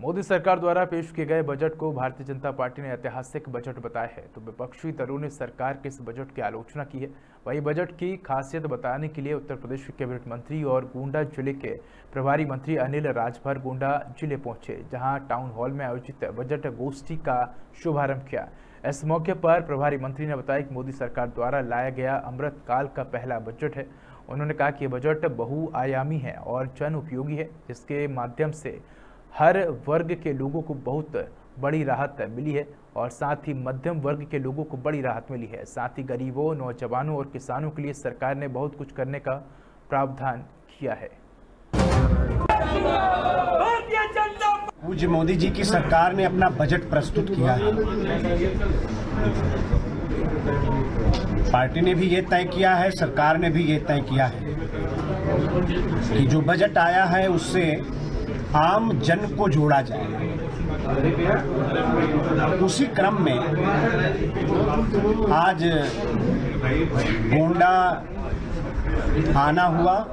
मोदी सरकार द्वारा पेश किए गए बजट को भारतीय जनता पार्टी ने ऐतिहासिक बजट बताया है। तो विपक्षी दलों ने सरकार के इस बजट की आलोचना की है। वही बजट की खासियत बताने के लिए उत्तर प्रदेश के कैबिनेट मंत्री और गोंडा ज़िले के प्रभारी मंत्री अनिल राजभर गोंडा ज़िले पहुँचे, जहाँ टाउन हॉल में आयोजित बजट गोष्ठी का शुभारंभ किया। इस मौके पर प्रभारी मंत्री ने बताया कि मोदी सरकार द्वारा लाया गया अमृत काल का पहला बजट है। उन्होंने कहा कि यह बजट बहुआयामी है और जन उपयोगी है, जिसके माध्यम से हर वर्ग के लोगों को बहुत बड़ी राहत मिली है और साथ ही मध्यम वर्ग के लोगों को बड़ी राहत मिली है। साथ ही गरीबों नौजवानों और किसानों के लिए सरकार ने बहुत कुछ करने का प्रावधान किया है। पूज्य मोदी जी की सरकार ने अपना बजट प्रस्तुत किया है। पार्टी ने भी ये तय किया है सरकार ने भी ये तय किया है कि जो बजट आया है उससे आम जन को जोड़ा जाए। उसी क्रम में आज गोंडा आना हुआ।